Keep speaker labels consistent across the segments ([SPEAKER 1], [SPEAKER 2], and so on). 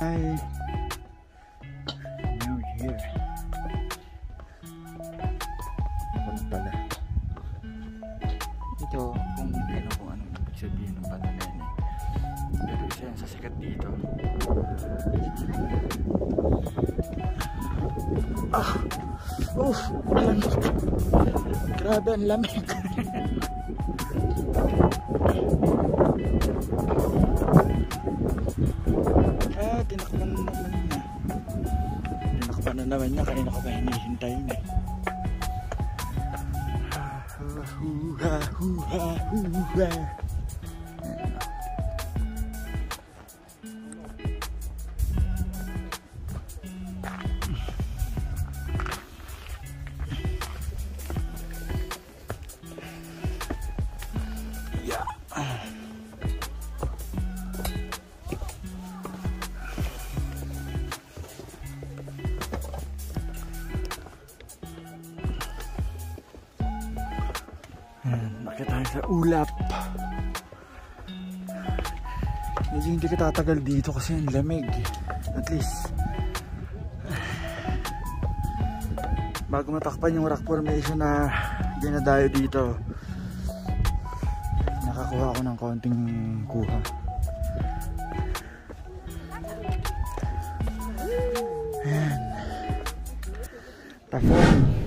[SPEAKER 1] Hi. New Year. Ano pala? Ito, kung hindi na kung anong ibig sabihin ng bata na eh. Pero isa yan sa dito. Ah! Uff! Grabe ang lamig. na naman niya. Kanina ko pa hinihintay niya. Huha, huha, huha. Ayan Ayan, nakita tayo sa ulap. Medyo hindi ka tatagal dito kasi ang lamig. At least, bago matakpan yung rock formation na dinadayo dito, nakakuha ako ng konting kuha. Ayan. Tafon.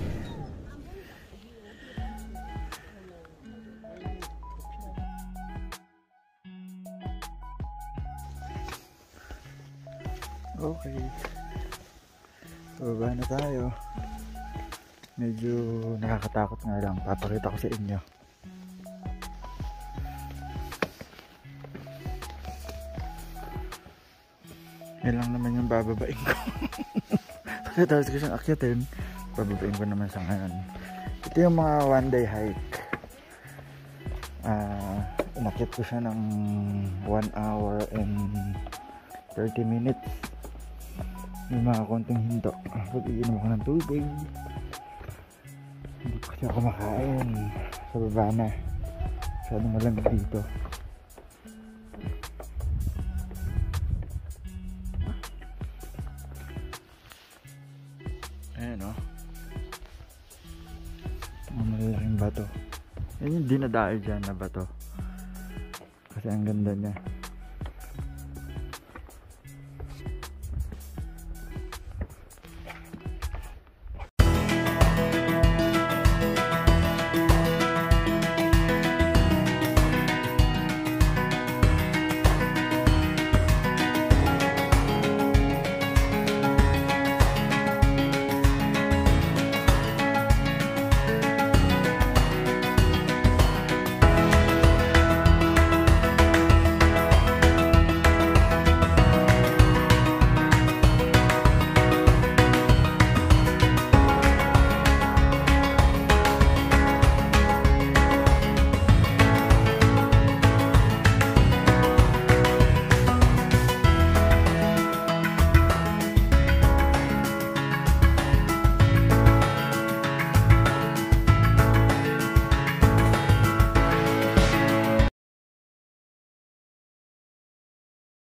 [SPEAKER 1] Okay. Baba na tayo. Medyo nakakatakot nga lang. Papakita ko sa inyo. Yan lang naman yung bababain ko. Kasi tapos ko siyang akyatin. Bababain ko naman sa ngayon. Ito yung mga one day hike. Ah, inakyat ko siya ng 1 hour and 30 minutes. May mga konting hinto. Pag-iinom ako ng tubig. Hindi ko siya kumakain. Sa baba na. Masyadong malamig dito. Ayan o. Ang malalaking bato. Yan yung dinadayo dyan na bato. Kasi ang ganda niya.